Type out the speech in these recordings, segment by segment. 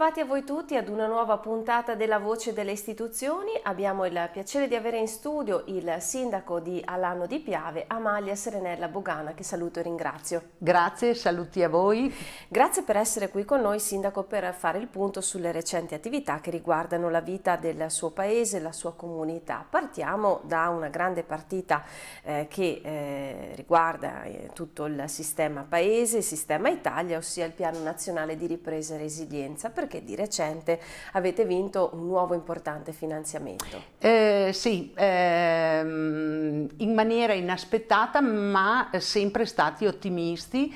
Bentrovati a voi tutti ad una nuova puntata della Voce delle Istituzioni. Abbiamo il piacere di avere in studio il sindaco di Alano di Piave, Amalia Serenella Bogana, che saluto e ringrazio. Grazie, saluti a voi. Grazie per essere qui con noi, sindaco, per fare il punto sulle recenti attività che riguardano la vita del suo paese, la sua comunità. Partiamo da una grande partita eh, che eh, riguarda eh, tutto il sistema paese, il sistema Italia, ossia il Piano Nazionale di Ripresa e Resilienza perché di recente avete vinto un nuovo importante finanziamento. Eh, sì, ehm, in maniera inaspettata ma sempre stati ottimisti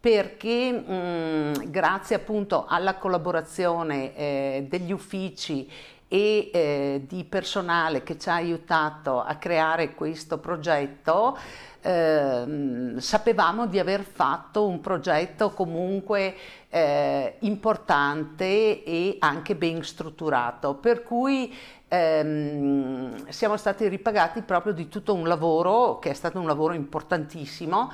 perché mh, grazie appunto alla collaborazione eh, degli uffici e eh, di personale che ci ha aiutato a creare questo progetto eh, sapevamo di aver fatto un progetto comunque eh, importante e anche ben strutturato, per cui ehm, siamo stati ripagati proprio di tutto un lavoro che è stato un lavoro importantissimo,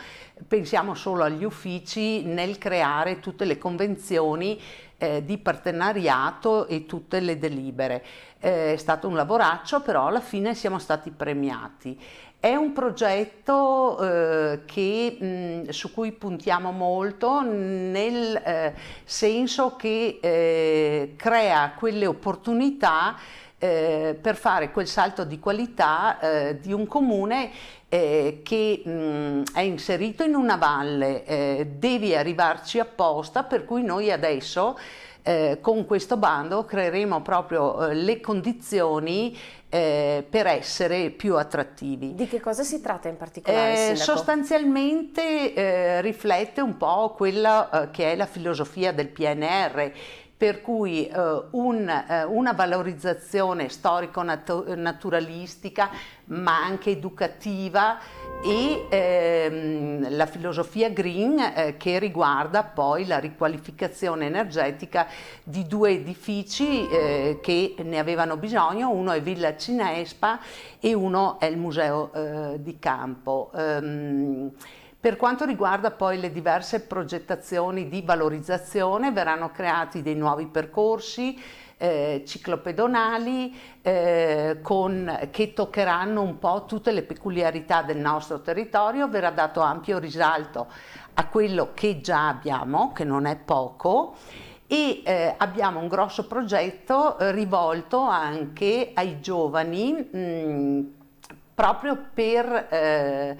pensiamo solo agli uffici nel creare tutte le convenzioni eh, di partenariato e tutte le delibere. Eh, è stato un lavoraccio, però alla fine siamo stati premiati. È un progetto eh, che, mh, su cui puntiamo molto nel eh, senso che eh, crea quelle opportunità eh, per fare quel salto di qualità eh, di un comune eh, che mh, è inserito in una valle, devi arrivarci apposta, per cui noi adesso eh, con questo bando creeremo proprio eh, le condizioni eh, per essere più attrattivi. Di che cosa si tratta in particolare? Eh, sostanzialmente eh, riflette un po' quella eh, che è la filosofia del PNR per cui eh, un, eh, una valorizzazione storico-naturalistica ma anche educativa e ehm, la filosofia green eh, che riguarda poi la riqualificazione energetica di due edifici eh, che ne avevano bisogno, uno è Villa Cinespa e uno è il Museo eh, di Campo. Um, per quanto riguarda poi le diverse progettazioni di valorizzazione, verranno creati dei nuovi percorsi eh, ciclopedonali eh, con, che toccheranno un po' tutte le peculiarità del nostro territorio, verrà dato ampio risalto a quello che già abbiamo, che non è poco, e eh, abbiamo un grosso progetto rivolto anche ai giovani mh, proprio per eh,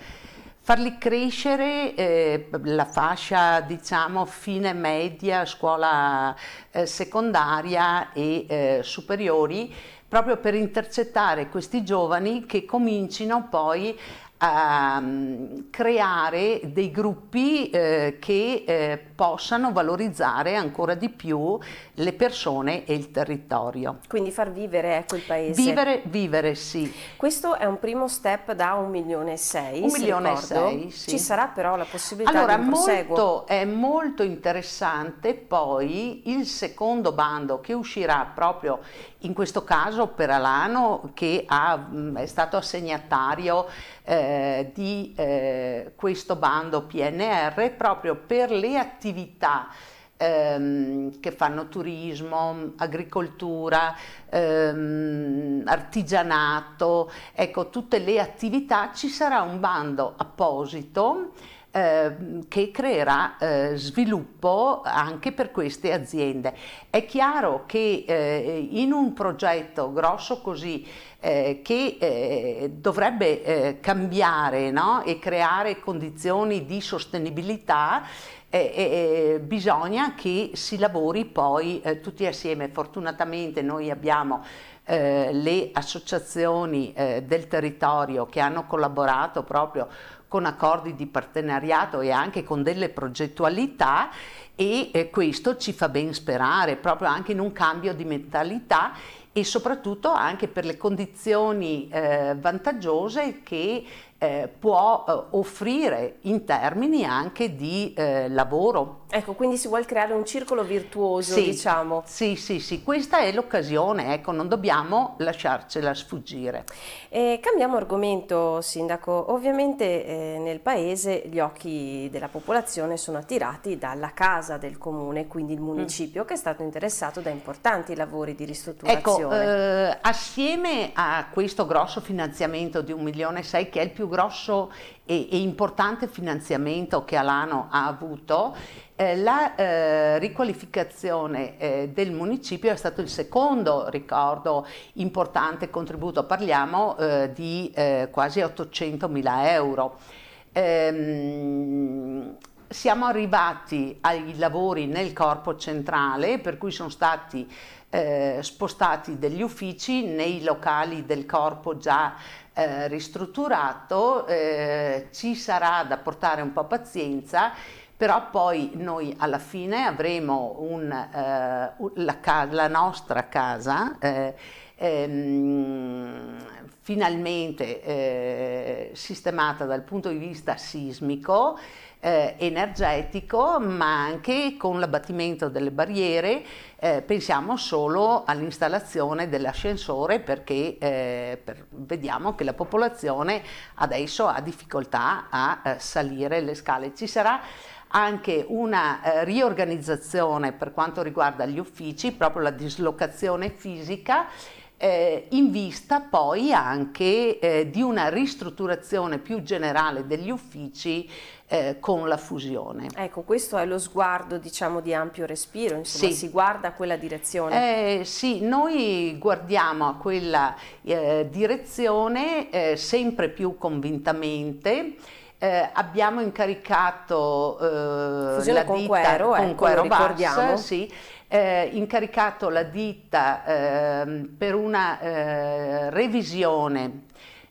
farli crescere eh, la fascia diciamo fine media, scuola eh, secondaria e eh, superiori proprio per intercettare questi giovani che comincino poi um, creare dei gruppi eh, che eh, possano valorizzare ancora di più le persone e il territorio. Quindi far vivere ecco il paese. Vivere, vivere sì. Questo è un primo step da un milione e sei. Un milione e sei, sì. Ci sarà però la possibilità allora, di un proseguo. Molto, è molto interessante poi il secondo bando che uscirà proprio in questo caso per Alano che ha, è stato assegnatario eh, di eh, questo bando PNR proprio per le attività ehm, che fanno turismo, agricoltura, ehm, artigianato, ecco tutte le attività ci sarà un bando apposito eh, che creerà eh, sviluppo anche per queste aziende. È chiaro che eh, in un progetto grosso così eh, che eh, dovrebbe eh, cambiare no? e creare condizioni di sostenibilità bisogna che si lavori poi tutti assieme. Fortunatamente noi abbiamo eh, le associazioni eh, del territorio che hanno collaborato proprio con accordi di partenariato e anche con delle progettualità e eh, questo ci fa ben sperare proprio anche in un cambio di mentalità e soprattutto anche per le condizioni eh, vantaggiose che eh, può eh, offrire in termini anche di eh, lavoro. Ecco, quindi si vuole creare un circolo virtuoso, sì, diciamo. Sì, sì, sì, questa è l'occasione, ecco, non dobbiamo lasciarcela sfuggire. E cambiamo argomento, Sindaco. Ovviamente eh, nel Paese gli occhi della popolazione sono attirati dalla casa del Comune, quindi il mm. municipio, mm. che è stato interessato da importanti lavori di ristrutturazione. Ecco, eh, assieme a questo grosso finanziamento di un milione e sei, che è il più grosso e, e importante finanziamento che Alano ha avuto, eh, la eh, riqualificazione eh, del municipio è stato il secondo, ricordo, importante contributo, parliamo eh, di eh, quasi 800 mila euro. Ehm, siamo arrivati ai lavori nel corpo centrale, per cui sono stati eh, spostati degli uffici nei locali del corpo già eh, ristrutturato, eh, ci sarà da portare un po' pazienza, però poi noi alla fine avremo un, eh, la, la, nostra casa eh, ehm, finalmente eh, sistemata dal punto di vista sismico, eh, energetico, ma anche con l'abbattimento delle barriere. Eh, pensiamo solo all'installazione dell'ascensore perché eh, per, vediamo che la popolazione adesso ha difficoltà a eh, salire le scale. Ci sarà anche una eh, riorganizzazione per quanto riguarda gli uffici, proprio la dislocazione fisica eh, in vista poi anche eh, di una ristrutturazione più generale degli uffici eh, con la fusione. Ecco, questo è lo sguardo diciamo di ampio respiro, insomma sì. si guarda a quella direzione. Eh, sì, noi guardiamo a quella eh, direzione eh, sempre più convintamente. Eh, abbiamo incaricato eh, la con ditta Quero, con ecco, Quero Bass, sì, eh, incaricato la ditta eh, per una eh, revisione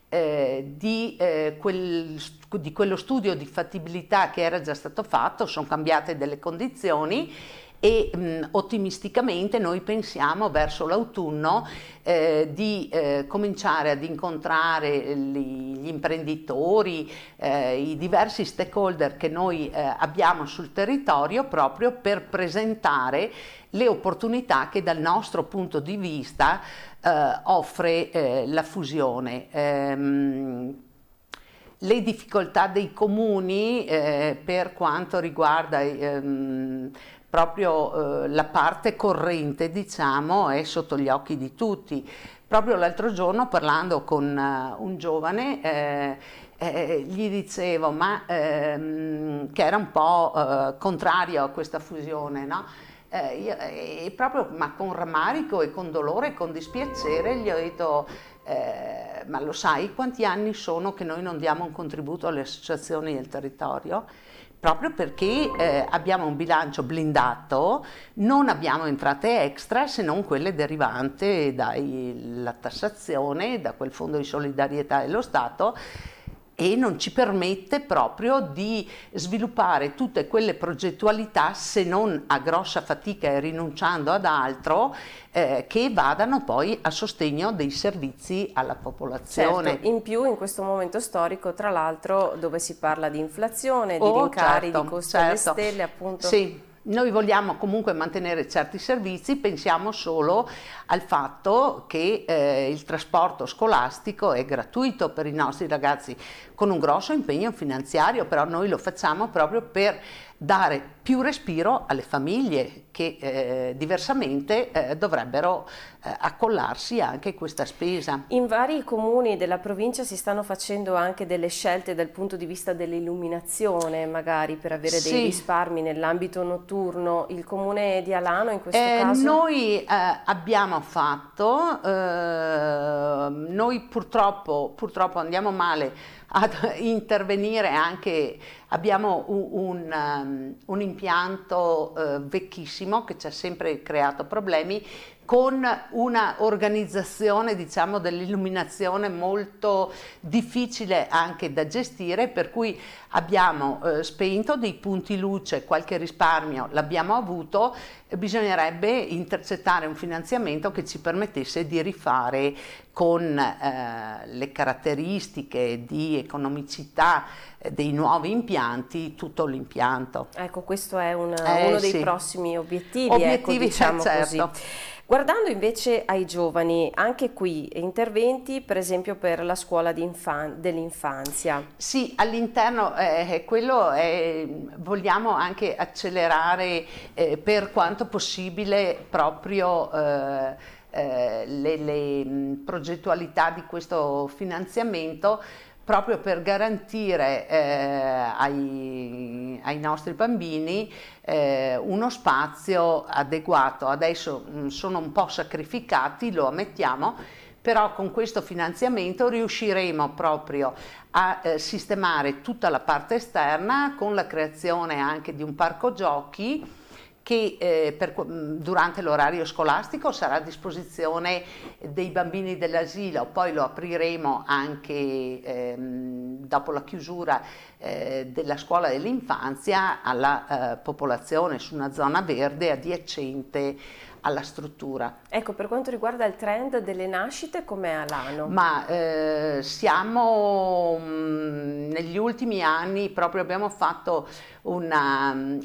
eh, di, eh, quel, di quello studio di fattibilità che era già stato fatto, sono cambiate delle condizioni e mh, ottimisticamente noi pensiamo verso l'autunno eh, di eh, cominciare ad incontrare gli, gli imprenditori, eh, i diversi stakeholder che noi eh, abbiamo sul territorio proprio per presentare le opportunità che dal nostro punto di vista offre eh, la fusione. Ehm, le difficoltà dei comuni eh, per quanto riguarda ehm, proprio eh, la parte corrente, diciamo, è sotto gli occhi di tutti. Proprio l'altro giorno parlando con uh, un giovane eh, eh, gli dicevo ma, ehm, che era un po' eh, contrario a questa fusione, no? Eh, io, e proprio ma con rammarico e con dolore e con dispiacere gli ho detto eh, ma lo sai quanti anni sono che noi non diamo un contributo alle associazioni del territorio? proprio perché eh, abbiamo un bilancio blindato, non abbiamo entrate extra se non quelle derivanti dalla tassazione, da quel fondo di solidarietà dello Stato e non ci permette proprio di sviluppare tutte quelle progettualità se non a grossa fatica e rinunciando ad altro eh, che vadano poi a sostegno dei servizi alla popolazione. Certo, in più in questo momento storico tra l'altro dove si parla di inflazione, di oh, rincari, certo, di costo certo. alle stelle appunto. Sì. Noi vogliamo comunque mantenere certi servizi, pensiamo solo al fatto che eh, il trasporto scolastico è gratuito per i nostri ragazzi con un grosso impegno finanziario, però noi lo facciamo proprio per dare più respiro alle famiglie che eh, diversamente eh, dovrebbero accollarsi anche questa spesa. In vari comuni della provincia si stanno facendo anche delle scelte dal punto di vista dell'illuminazione, magari per avere sì. dei risparmi nell'ambito notturno. Il comune di Alano in questo eh, caso? Noi eh, abbiamo fatto, eh, noi purtroppo, purtroppo andiamo male ad intervenire anche, abbiamo un, un, um, un impianto uh, vecchissimo che ci ha sempre creato problemi, con una organizzazione diciamo dell'illuminazione molto difficile anche da gestire per cui abbiamo eh, spento dei punti luce qualche risparmio l'abbiamo avuto bisognerebbe intercettare un finanziamento che ci permettesse di rifare con eh, le caratteristiche di economicità eh, dei nuovi impianti tutto l'impianto. Ecco, questo è un, eh, uno dei sì. prossimi obiettivi, ecco, obiettivi ecco, diciamo certo. così. Guardando invece ai giovani, anche qui interventi per esempio per la scuola dell'infanzia. Sì, all'interno eh, quello è, vogliamo anche accelerare eh, per quanto possibile proprio eh, eh le, le progettualità di questo finanziamento proprio per garantire eh, ai, ai, nostri bambini eh, uno spazio adeguato. Adesso mh, mm, sono un po' sacrificati, lo ammettiamo, però con questo finanziamento riusciremo proprio a eh, sistemare tutta la parte esterna con la creazione anche di un parco giochi che eh, per, durante l'orario scolastico sarà a disposizione dei bambini dell'asilo, poi lo apriremo anche ehm, dopo la chiusura eh, della scuola dell'infanzia alla eh, popolazione su una zona verde adiacente alla struttura. Ecco, per quanto riguarda il trend delle nascite, com'è a Lano? Ma eh, siamo mh, mm, negli ultimi anni, proprio abbiamo fatto un'analisi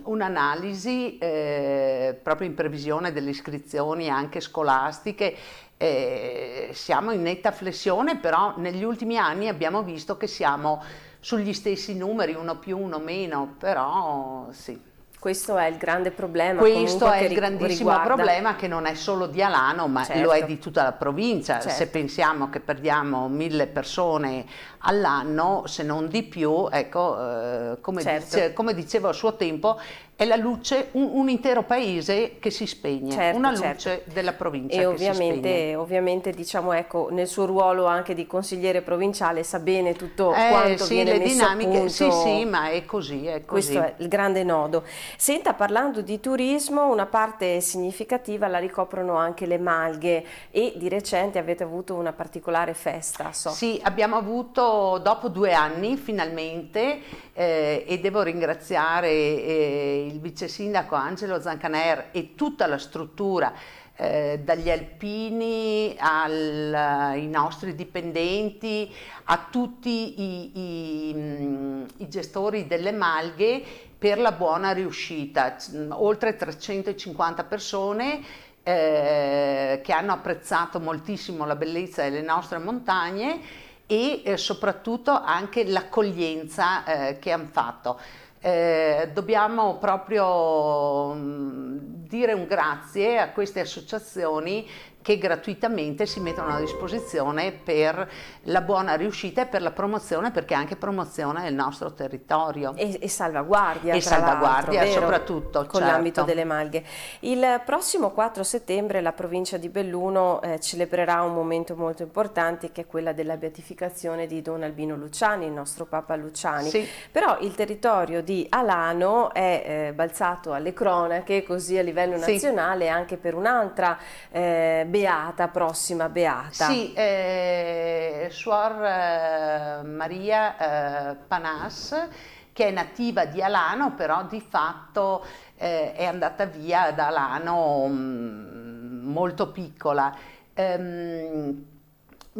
un eh, proprio in previsione delle iscrizioni anche scolastiche eh, siamo in netta flessione, però negli ultimi anni abbiamo visto che siamo sugli stessi numeri, uno più, uno meno, però sì. Questo è il grande problema. Questo è il grandissimo riguarda... problema che non è solo di Alano, ma certo. lo è di tutta la provincia. Certo. Se pensiamo che perdiamo mille persone all'anno, se non di più, ecco, eh, come, certo. dice, come dicevo a suo tempo, è la luce, un, un intero paese che si spegne, certo, una luce certo. della provincia e ovviamente, ovviamente diciamo ecco, nel suo ruolo anche di consigliere provinciale sa bene tutto eh, quanto sì, viene le messo dinamiche, punto. Sì, sì, ma è così, è così. Questo è il grande nodo. Senta, parlando di turismo, una parte significativa la ricoprono anche le malghe e di recente avete avuto una particolare festa, so. Sì, abbiamo avuto dopo due anni finalmente eh, e devo ringraziare eh, il vice sindaco Angelo Zancaner e tutta la struttura eh, dagli alpini al, ai nostri dipendenti, a tutti i, i, mm, i, gestori delle malghe per la buona riuscita. Oltre 350 persone eh, che hanno apprezzato moltissimo la bellezza delle nostre montagne e eh, soprattutto anche l'accoglienza eh, che hanno fatto. Eh, dobbiamo proprio mh, mm, dire un grazie a queste associazioni che gratuitamente si mettono a disposizione per la buona riuscita e per la promozione, perché anche promozione del nostro territorio. E, e salvaguardia. E salvaguardia soprattutto. Con certo. l'ambito delle malghe. Il prossimo 4 settembre la provincia di Belluno eh, celebrerà un momento molto importante che è quella della beatificazione di Don Albino Luciani, il nostro Papa Luciani. Sì. Però il territorio di Alano è eh, balzato alle cronache così a livello nazionale sì. anche per un'altra eh, beata, prossima beata. Sì, eh, Suor eh, Maria eh, Panas, che è nativa di Alano, però di fatto eh, è andata via da Alano mh, mm, molto piccola. Ehm,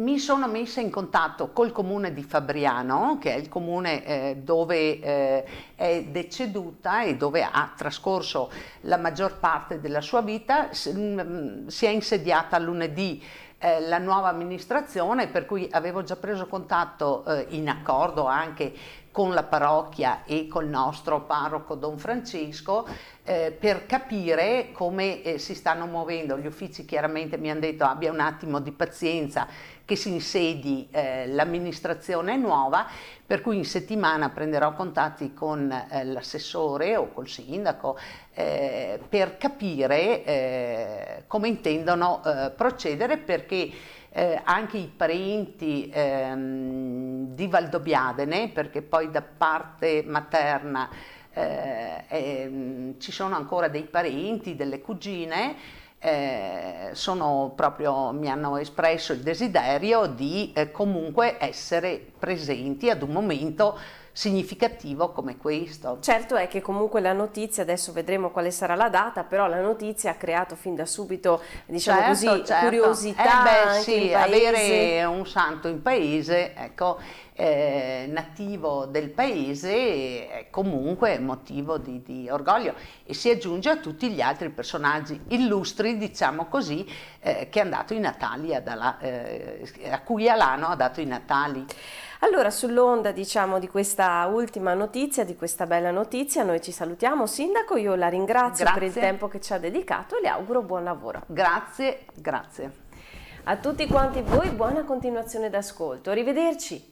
mi sono messa in contatto col comune di Fabriano, che è il comune eh, dove eh, è deceduta e dove ha trascorso la maggior parte della sua vita, si mm, è insediata lunedì eh, la nuova amministrazione per cui avevo già preso contatto eh, in accordo anche con la parrocchia e col nostro parroco Don Francesco eh, per capire come eh, si stanno muovendo. Gli uffici chiaramente mi hanno detto abbia un attimo di pazienza che si insedi eh, l'amministrazione nuova, per cui in settimana prenderò contatti con eh, l'assessore o col sindaco eh, per capire eh, come intendono eh, procedere perché eh, anche i parenti ehm, di Valdobbiadene, perché poi da parte materna eh, ehm, ci sono ancora dei parenti, delle cugine, eh, proprio, mi hanno espresso il desiderio di eh, comunque essere presenti ad un momento significativo come questo. Certo è che comunque la notizia, adesso vedremo quale sarà la data, però la notizia ha creato fin da subito, diciamo certo, così, certo. curiosità. Eh beh, sì, avere un santo in paese, ecco, eh, nativo del paese è comunque motivo di, di, orgoglio e si aggiunge a tutti gli altri personaggi illustri, diciamo così, eh, che hanno dato i natali, ad, eh, a cui Alano ha dato i natali. Allora, sull'onda diciamo di questa ultima notizia, di questa bella notizia, noi ci salutiamo. Sindaco, io la ringrazio grazie. per il tempo che ci ha dedicato e le auguro buon lavoro. Grazie, grazie. A tutti quanti voi buona continuazione d'ascolto. Arrivederci.